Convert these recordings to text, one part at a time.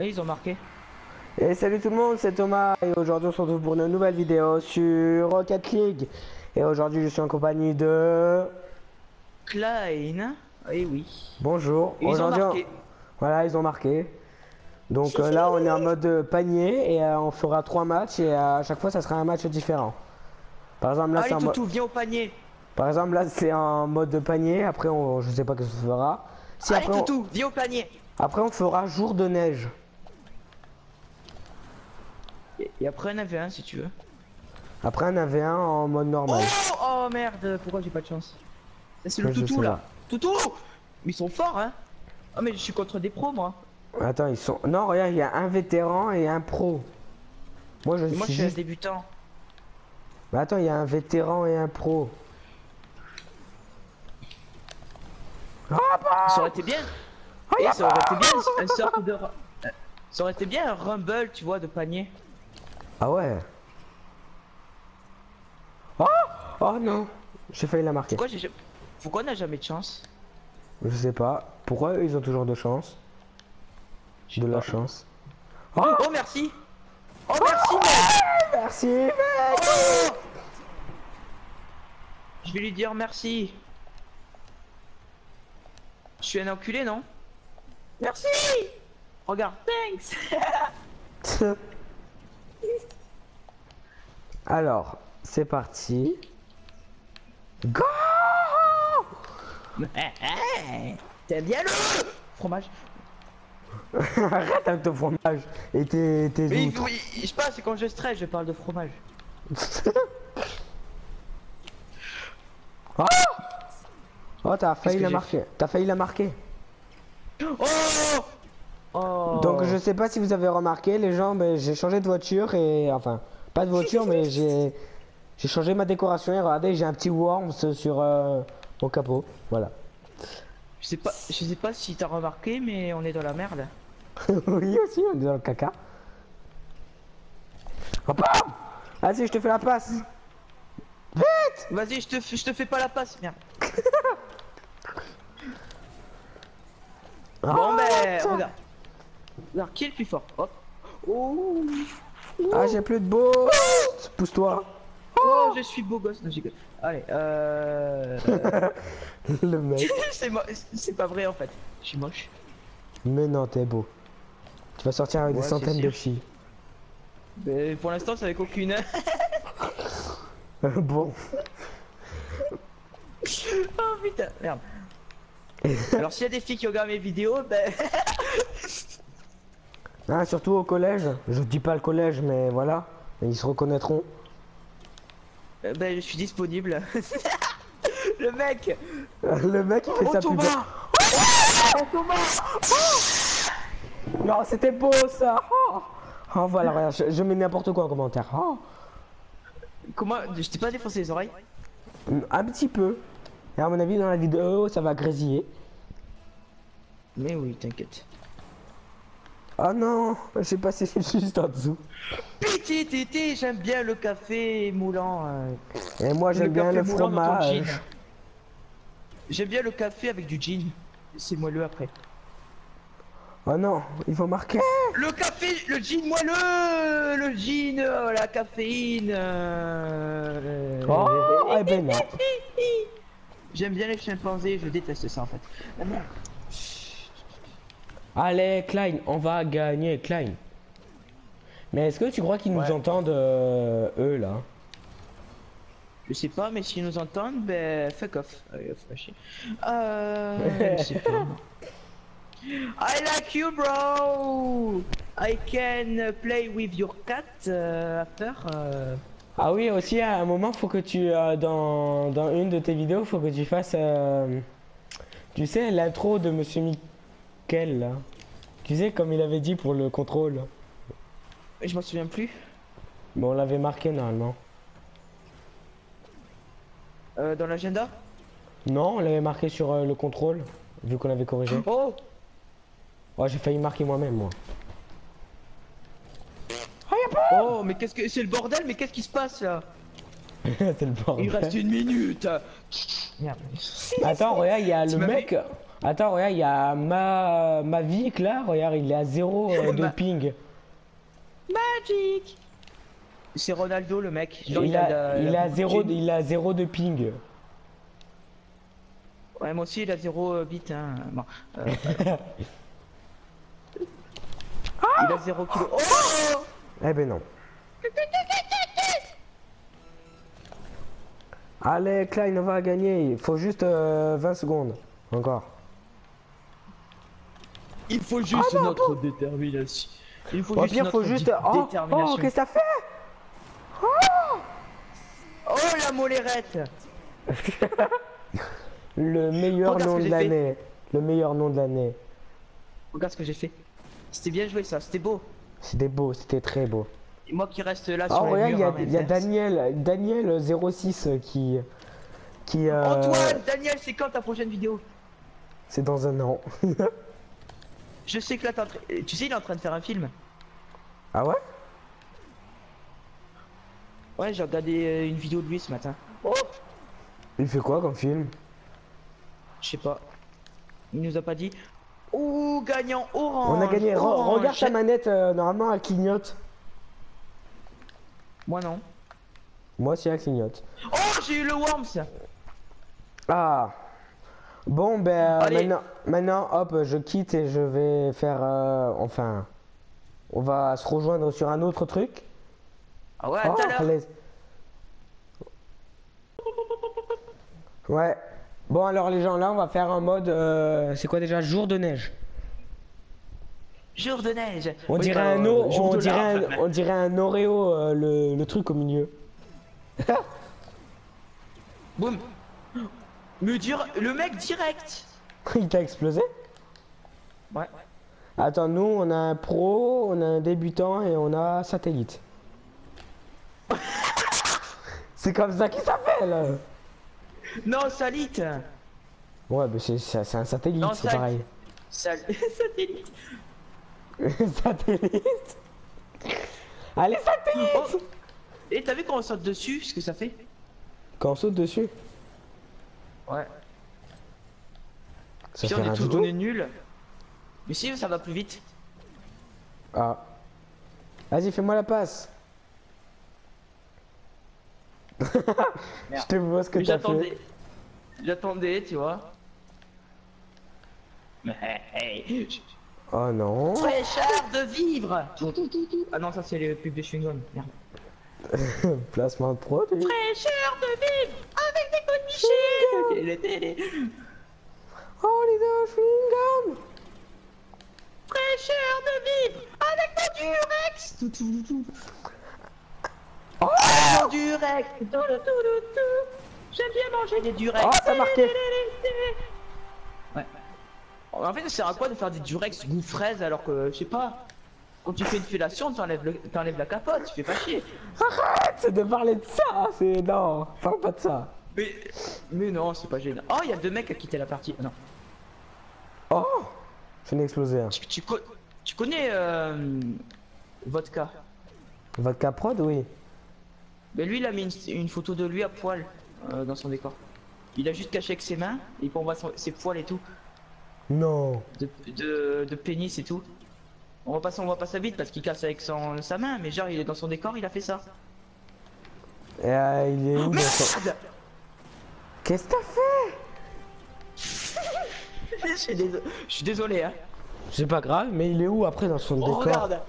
Et ils ont marqué. Et salut tout le monde, c'est Thomas et aujourd'hui on se retrouve pour une nouvelle vidéo sur Rocket League. Et aujourd'hui je suis en compagnie de... Klein. Eh oui. Bonjour. Et ils ont on- marqué. Voilà, ils ont marqué. Donc euh, là on est en mode panier et euh, on fera trois matchs et euh, à chaque fois ça sera un match différent. Par exemple là c'est en mo- toutou, viens au panier. Par exemple là c'est en mode de panier, après on... je sais pas ce que ça fera. Si Allez après on... toutou, viens au panier. après on fera jour de neige. Et, après un AV1 si tu veux. Après un AV1 en mode Oh, normal. oh merde, pourquoi j'ai pas de chance? C'est le toutou là. Toutou ils sont forts hein. Ah mais je suis contre des pros moi. Attends, ils sont. Non, regarde, il y a un vétéran et un pro. Moi, je Et moi je suis suis un débutant. Mais attends, il y a un vétéran et un pro. Bah Ça aurait été bien. Et ça aurait été bien un sorte de. Ça aurait été bien un rumble, tu vois, de panier. Ah ouais. Oh Oh non. J'ai failli la marquer. Pourquoi Pourquoi on n'a jamais de chance? Je sais pas. Pourquoi eux, ils ont toujours de chance De la chance. Oh Oh. merci. Oh merci mec. Merci mec. Oh. Je vais lui dire merci. Je suis un enculé, non? Merci. Regarde, thanks Alors, c'est parti. Go T'aimes bien le fromage? Arrête avec ton fromage et tes, outres. oui, je sais pas, c'est quand je stresse, je parle de fromage. oh Oh, t'as failli la marquer. T'as failli la marquer. Oh Oh Donc je sais pas si vous avez remarqué, les gens, mais j'ai changé de voiture et enfin pas de voiture, mais j'ai j'ai changé ma décoration. Et regardez, j'ai un petit worms sur euh, mon capot. Voilà. Je sais pas, je sais pas si t'as remarqué, mais on est dans la merde. oui aussi, on est dans le caca. Oh, Vas-y, je te fais la passe. Vite Vas-y, je te, je te fais pas la passe, merde. Bon Oh, ben, regarde. Regarde, qui est le plus fort? Hop. Oh, Ah, j'ai plus de beau. Pousse-toi. oh, je suis beau gosse. Non, Allez, euh... le mec. c'est mo- pas vrai en fait. Je suis moche. Mais non, t'es beau. Tu vas sortir avec Ouais, des centaines de filles. Mais pour l'instant, c'est avec aucune. bon. oh putain, merde. Alors s'il y a des filles qui regardent mes vidéos, ben... Ah, surtout au collège. Je dis pas le collège, mais voilà. Ils se reconnaîtront. euh, ben je suis disponible. le mec Le mec il fait Oh sa pub. Oh Thomas Non, c'était beau ça. Oh, Oh, voilà, regarde, je, je mets n'importe quoi en commentaire. Oh, Comment Je t'ai pas défoncé les oreilles un petit peu. Et à mon avis, dans la vidéo, ça va grésiller. Mais oui, t'inquiète. Oh non, j'ai passé juste en dessous. Piti titi, j'aime bien le café moulant. euh, Et moi, j'aime bien le fromage. J'aime bien le café avec du gin. C'est moelleux après. Oh non, il faut marquer. Le café, le gin moelleux Le gin, euh, la caféine euh, Oh, eh ben non. J'aime bien les chimpanzés, je déteste ça en fait. Ah. Allez, Klein, on va gagner, Klein. Mais est-ce que tu crois qu'ils nous Ouais. entendent, euh, eux, là? Je sais pas, mais s'ils nous entendent, ben fuck off. Allez. Euh, je sais pas. I like you, bro. I can play with your cat euh, after. euh. Ah oui, aussi, à un moment, faut que tu, euh, dans, dans une de tes vidéos, faut que tu fasses, tu sais, l'intro de Monsieur Mickel, là. Tu sais, comme il avait dit pour le contrôle. Je m'en souviens plus. Bon, on l'avait marqué, normalement. Euh, dans l'agenda? Non, on l'avait marqué sur euh, le contrôle, vu qu'on avait corrigé. Oh, Oh, j'ai failli marquer moi-même, moi. oh, mais qu'est-ce que c'est le bordel Mais qu'est-ce qui se passe là? C'est le bordel. Il reste une minute. Attends, regarde, il y a le mec. Attends, regarde, il y a ma, ma vie là, regarde, il est à zéro euh, de Ma- ping. Magic C'est Ronaldo le mec. Genre, il, a, il, a il a zéro de ping. Ouais, moi aussi il a 0 bit. Hein. Bon, euh, il a 0 kilo. Oh Eh ben non. Allez, Klein va gagner. Il faut juste euh, 20 secondes. Encore. Il faut juste notre détermination. Il faut Au juste pire, notre faut juste. Oh, oh qu'est-ce que ça fait Oh la molérette Le meilleur Regarde nom de l'année. Le meilleur nom de l'année. Regarde ce que j'ai fait. C'était bien joué ça, c'était beau. C'était beau, c'était très beau. Et moi qui reste là Oh, sur les regarde, il y murs a, il y a. Daniel, Daniel 06 qui. qui euh, Antoine, Daniel, c'est quand ta prochaine vidéo? C'est dans un an. Je sais que là t'es en train... Tu sais il est en train de faire un film. ah ouais? Ouais j'ai regardé euh, une vidéo de lui ce matin. Oh Il fait quoi comme film? Je sais pas. Il nous a pas dit. Ouh gagnant orange On a gagné. Re- orange. regarde ta manette, euh, normalement elle clignote. Moi non. Moi aussi elle clignote. Oh j'ai eu le Worms Ah Bon ben Allez. maintenant, maintenant hop je quitte et je vais faire euh, enfin on va se rejoindre sur un autre truc. Ah ouais Oh, à. Ouais. Bon alors les gens là on va faire un mode euh, c'est quoi déjà? Jour de neige. Jour de neige. On Oui, dirait bah, un euh, o- on dirait un, on dirait un Oreo euh, le, le truc au milieu. Boum. Me dire le mec direct. Il t'a explosé? Ouais. Attends, nous on a un pro, on a un débutant et on a satellite. c'est comme ça qu'il s'appelle Non salit. Ouais, mais c'est un satellite, c'est pareil. Satellite. satellite Allez, satellite Oh. Et t'as vu quand on saute dessus ce que ça fait? Quand on saute dessus, Ouais. ça fait on est, tout, dodo on est nul. Mais si ça va plus vite. Ah. Vas-y, fais-moi la passe. Je te vois ce que t'as J'attendais. fait. J'attendais, tu vois. Mais hey, je- Oh non. fraîcheur de vivre. Ah non, ça c'est les pubs de chewing gum. Merde. Placement de produit. Fraîcheur de vivre avec des côtes Michel. Ok, les télé. Oh les deux chewing-gum Fraîcheur de vivre avec mon Durex. Tout, tout, tout. Oh Mon Durex. Tout, tout, tout, tout. J'aime bien manger des Durex. Oh, ça marqué. Ouais. En fait, ça sert à quoi de faire des Durex goût fraise alors que, je sais pas, quand tu fais une fellation, t'enlèves le- la capote, tu fais pas chier. Arrête de parler de ça C'est... Non, parle pas de ça. Mais, mais non, c'est pas gênant. Oh, il y a deux mecs à quitter la partie. Non. Oh Je viens d'exploser. Hein. Tu, tu, co- tu connais euh, Vodka? Vodka prod, oui. Mais lui, il a mis une, une photo de lui à poil euh, dans son décor. Il a juste caché avec ses mains, et voit son- ses poils et tout, Non. de, de, de pénis et tout. On voit pas, ça- on voit pas ça vite parce qu'il casse avec son, sa main, mais genre il est dans son décor, il a fait ça. Et euh, il est où son... Qu'est-ce que t'as fait? Je suis désolé, hein. C'est pas grave, mais il est où après dans son Oh, décor? regarde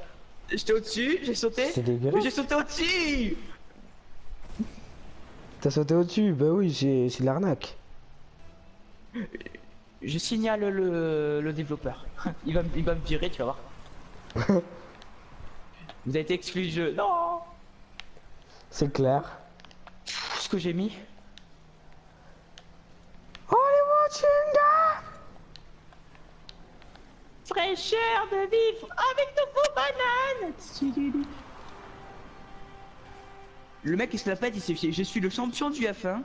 J'étais au-dessus, j'ai sauté. C'est dégueulasse. j'ai sauté au-dessus T'as sauté au-dessus Bah oui, c'est de l'arnaque. Je signale le, le développeur. Il va, me- il va me virer, tu vas voir. Vous avez été exclu du jeu. Non C'est clair. Ce que j'ai mis. Hollywood chewing-gum Fraîcheur de vivre avec de vos bananes Le mec il se la pète, il s'est fié. Je suis le champion du F1.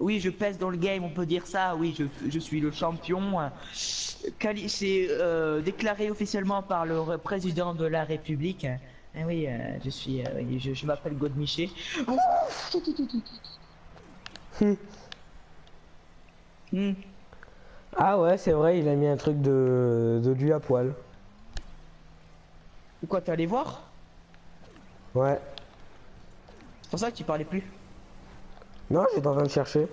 Oui, je pèse dans le game, on peut dire ça. Oui, je, je suis le champion. C'est euh, déclaré officiellement par le président de la République. Ah oui, euh, je suis, euh, je, je m'appelle Godmiché. Hum. Hmm. Ah ouais, c'est vrai, il a mis un truc de, de lui à poil. Ou quoi, t'es allé voir? Ouais. C'est pour ça que tu parlais plus. Non, j'étais en train de chercher.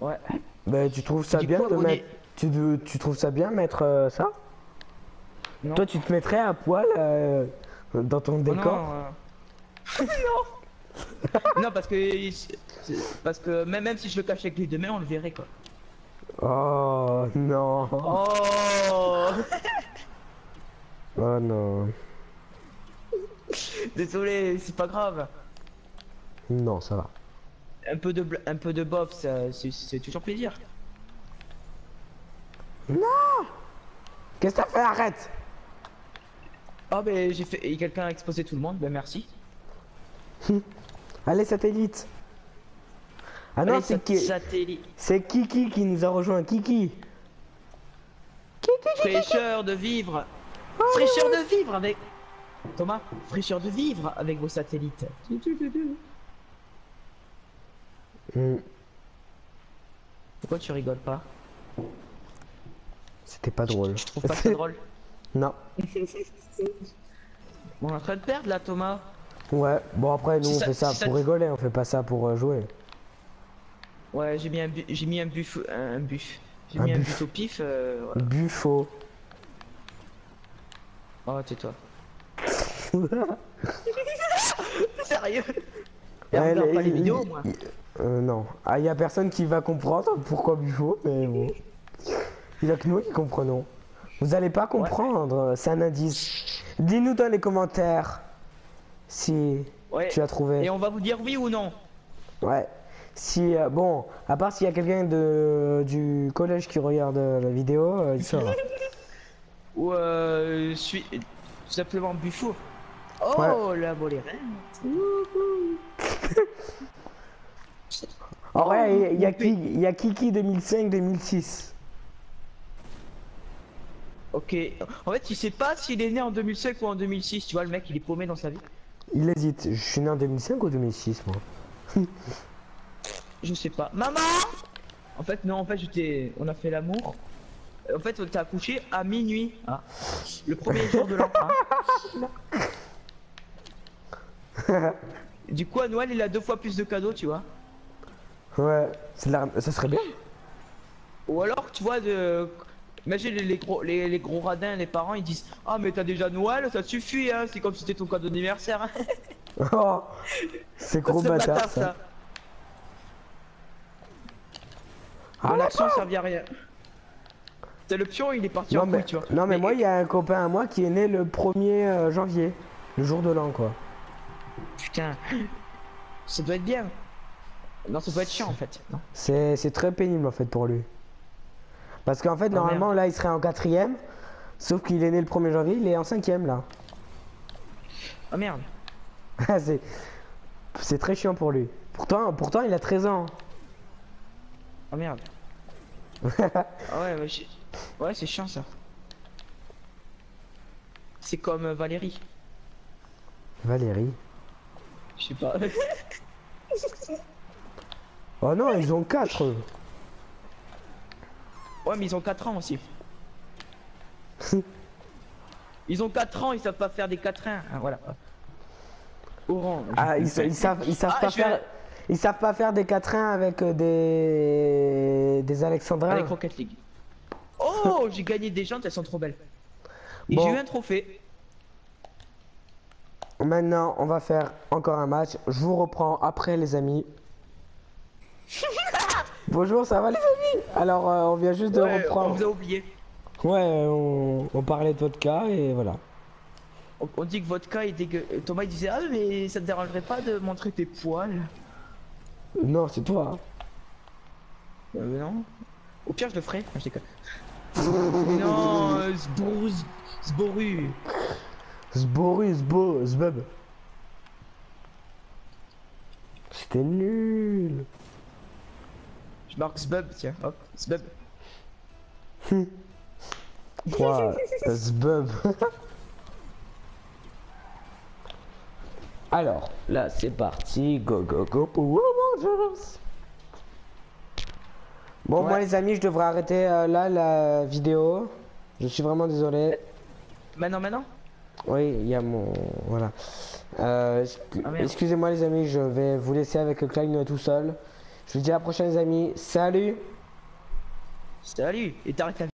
Ouais. Bah, tu trouves ça bien de mettre... est- Tu, trouves ça bien mettre euh, ça? Non. Toi, tu te mettrais à poil euh, dans ton Oh décor? Non, euh. non. non, parce que parce que même même si je le cache avec les deux mains, on le verrait quoi. Oh non Oh Oh non Désolé, c'est pas grave. Non, ça va. Un peu de un peu de bof, ça c'est- toujours plaisir. Qu'est-ce que t'as fait? Arrête Ah ben j'ai fait et quelqu'un a exposé tout le monde, ben merci. Allez, satellite Ah non, c'est qui? C'est Kiki qui nous a rejoint. Kiki Kiki Fraîcheur de vivre. Fraîcheur de vivre avec Thomas, fraîcheur de vivre avec vos satellites. Hmm, Pourquoi tu rigoles pas? C'était pas drôle. Je trouve pas ça drôle? Non. On est en train de perdre là, Thomas. Ouais, bon après nous on ça- fait ça pour rigoler, on fait pas ça pour euh, jouer. Ouais, j'ai mis un bu- j'ai mis un buff un buff. J'ai Un mis un buff. but au pif. euh, voilà. Buffo. Oh, tais-toi. Sérieux? Et Ouais, regarde pas les vidéos, moi. Euh, non. Ah, y a personne qui va comprendre pourquoi Buffo, mais bon. Il y a que nous qui comprenons. Vous allez pas comprendre, c'est un indice. Dis-nous dans les commentaires si Ouais. tu as trouvé. Et on va vous dire oui ou non. Ouais. Si, euh, bon, à part s'il y a quelqu'un de du collège qui regarde la vidéo, euh, il saura. Ou euh, je suis tout simplement Buffo. Oh la bolérette. En vrai, il y, a il y a Kiki 2005-2006. Ok. En fait, tu sais pas s'il est né en 2005 ou en 2006. Tu vois, le mec, il est paumé dans sa vie. Il hésite. Je suis né en 2005 ou 2006, moi? Je sais pas. Maman En fait, non, en fait, j'étais. On a fait l'amour. En fait, on t'a accouché à minuit. Ah. Le premier jour de l'an. hein. Du coup, à Noël, il a deux fois plus de cadeaux, tu vois. Ouais, la- ça serait bien. Ou alors, tu vois, de. Imagine les, les gros, les, les gros radins, les parents, ils disent Ah, mais t'as déjà Noël, ça suffit, hein. C'est comme si c'était ton cadeau d'anniversaire. hein. Oh, c'est gros bâtard bâtard, ça. Bon, Ah, l'action servait à rien. C'est le pion, il est parti Non en mais, couille, tu vois. non mais moi il y a un copain à moi qui est né le 1er euh, janvier, le jour de l'an quoi. Putain. Ça doit être bien. Non, ça doit être chiant en fait. C'est très pénible en fait pour lui. Parce qu'en fait Oh, normalement là il serait en quatrième, sauf qu'il est né le 1er janvier, il est en cinquième là. Oh merde. c'est très chiant pour lui. Pourtant pourtant il a 13 ans. Oh merde. Ah ouais, ouais c'est chiant ça. C'est comme euh, Valérie. Valérie. Je sais pas. Oh non ils ont 4 eux. ouais, mais ils ont 4 ans aussi. Ils ont 4 ans, ils savent pas faire des 4 ans. Ah, voilà. Orange. Ah ils, ils savent ils savent Ah, pas vais- faire ils savent pas faire des quatrains avec euh, des des alexandrins. Avec Rocket League. Oh, j'ai gagné des jantes, elles sont trop belles. Et Bon. j'ai eu un trophée. Maintenant, on va faire encore un match. Je vous reprends après, les amis. Bonjour, ça va les amis? Alors, euh, on vient juste de Ouais, on reprendre. vous a oublié. Ouais, on, on parlait de votre cas et voilà. On, on dit que votre cas est dégueu. euh, Thomas il disait Ah, mais ça te dérangerait pas de montrer tes poils? Non, c'est toi. Euh, non. Au pire, je le ferai. Non, je déconne. non, euh, Zboru. Zboru. Zboru, Zbo, Zbub. C'était nul. Je marque Zbub, tiens, hop, Zbub. Quoi Zbub? Alors, là c'est parti, go go go pour Bon, moi les amis, je devrais arrêter euh, là la vidéo. Je suis vraiment désolé. Maintenant, maintenant? Oui, il y a mon... Voilà. Euh, ah, excusez-moi les amis, je vais vous laisser avec Klein tout seul. Je vous dis à la prochaine les amis. Salut Salut Et t'arrêtes la.